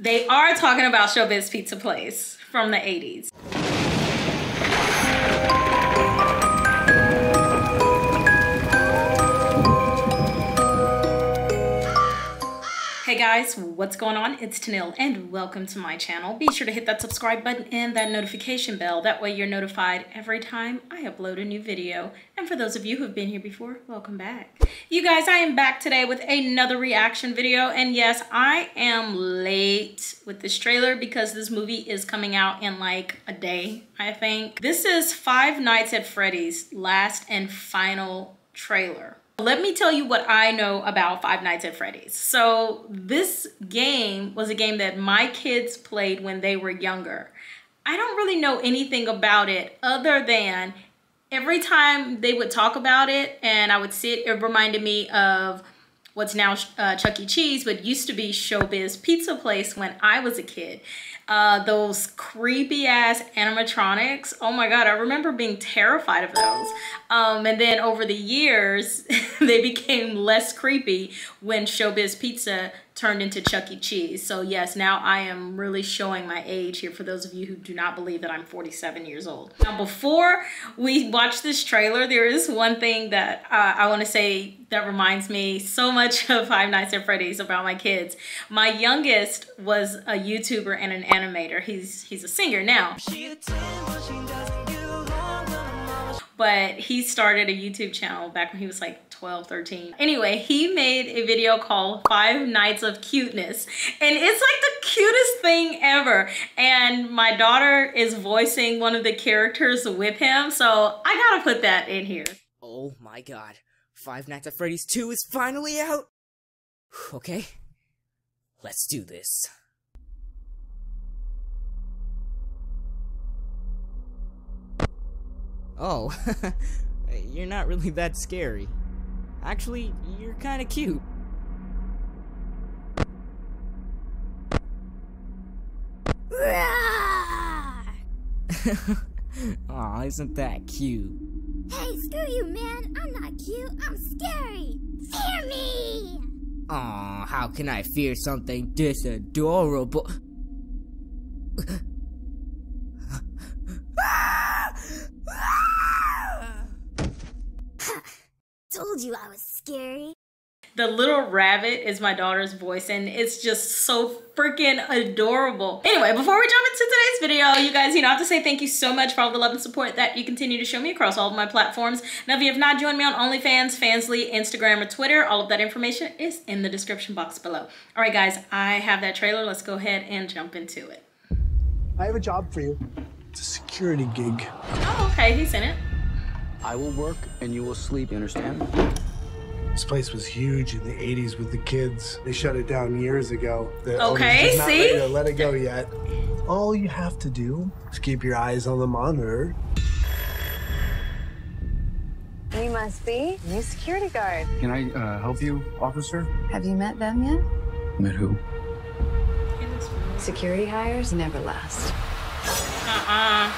They are talking about Showbiz Pizza Place from the 80s. Hey guys, what's going on? It's Tennille and welcome to my channel. Be sure to hit that subscribe button and that notification bell. That way you're notified every time I upload a new video. And for those of you who have been here before, welcome back. You guys, I am back today with another reaction video. And yes, I am late with this trailer because this movie is coming out in like a day, I think. This is Five Nights at Freddy's last and final trailer. Let me tell you what I know about Five Nights at Freddy's. So this game was a game that my kids played when they were younger. I don't really know anything about it other than every time they would talk about it and I would see it, it reminded me of what's now uh, Chuck E. Cheese, but used to be Showbiz Pizza Place when I was a kid. Uh, those creepy ass animatronics. Oh my God, I remember being terrified of those. Um, and then over the years, they became less creepy when Showbiz Pizza turned into Chuck E. Cheese. So yes, now I am really showing my age here for those of you who do not believe that I'm 47 years old. Now before we watch this trailer, there is one thing that uh, I want to say that reminds me so much of Five Nights at Freddy's about my kids. My youngest was a YouTuber and an animator. He's, he's a singer now but he started a YouTube channel back when he was like 12, 13. Anyway, he made a video called Five Nights of Cuteness. And it's like the cutest thing ever. And my daughter is voicing one of the characters with him. So I gotta put that in here. Oh my god. Five Nights at Freddy's 2 is finally out! Okay, let's do this. Oh, you're not really that scary. Actually, you're kinda cute. Aw, isn't that cute? Hey, screw you, man. I'm not cute. I'm scary. Fear me! Aw, how can I fear something this adorable? Told you I was scary. The little rabbit is my daughter's voice and it's just so freaking adorable. Anyway, before we jump into today's video, you guys, you know, I have to say thank you so much for all the love and support that you continue to show me across all of my platforms. Now, if you have not joined me on OnlyFans, Fansly, Instagram, or Twitter, all of that information is in the description box below. All right, guys, I have that trailer. Let's go ahead and jump into it. I have a job for you. It's a security gig. Oh, okay, he's in it. I will work and you will sleep, you understand? This place was huge in the 80s with the kids. They shut it down years ago. The Okay, owner's not see? ready to let it go yet. All you have to do is keep your eyes on the monitor. You must be new security guard. Can I uh, help you, officer? Have you met them yet? Met who? Security hires never last. Uh-uh.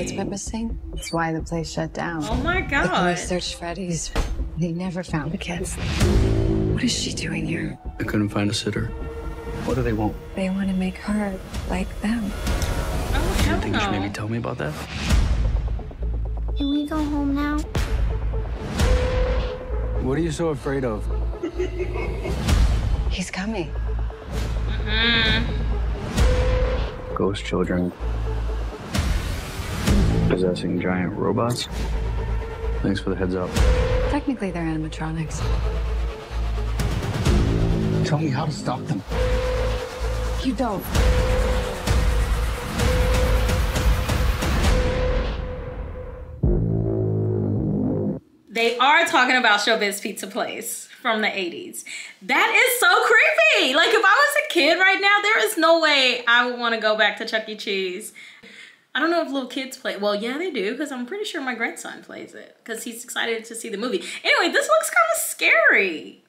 Kids went missing. That's why the place shut down. Oh my The God. police searched Freddy's. They never found the kids. What is she doing here? I couldn't find a sitter. What do they want? They want to make her like them. Oh, You hell think you should maybe tell me about that? Can we go home now? What are you so afraid of? He's coming. Mm-hmm. Ghost children possessing giant robots? Thanks for the heads up. Technically, they're animatronics. Tell me how to stop them. You don't. They are talking about Showbiz Pizza Place from the 80s. That is so creepy. Like if I was a kid right now, there is no way I would want to go back to Chuck E. Cheese. I don't know if little kids play. Well, yeah, they do because I'm pretty sure my grandson plays it because he's excited to see the movie. Anyway, this looks kind of scary.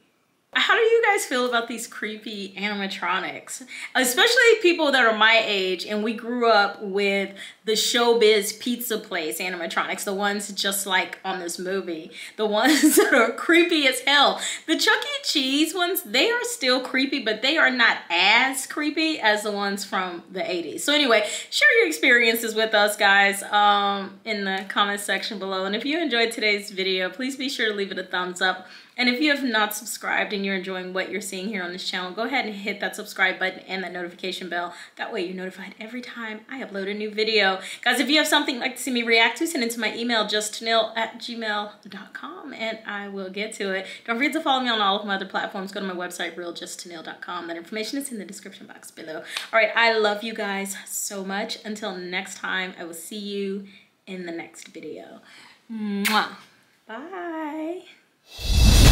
How do you guys feel about these creepy animatronics? Especially people that are my age and we grew up with the Showbiz Pizza Place animatronics, the ones just like on this movie, the ones that are creepy as hell. The Chuck E. Cheese ones, they are still creepy, but they are not as creepy as the ones from the 80s. So anyway, share your experiences with us guys um, in the comment section below. And if you enjoyed today's video, please be sure to leave it a thumbs up. And if you have not subscribed and you're enjoying what you're seeing here on this channel, go ahead and hit that subscribe button and that notification bell. That way you're notified every time I upload a new video. Guys, if you have something like to see me react to, send it to my email, justtennille at gmail.com, and I will get to it. Don't forget to follow me on all of my other platforms. Go to my website, realjusttennille.com. That information is in the description box below. All right, I love you guys so much. Until next time, I will see you in the next video. Mwah. Bye.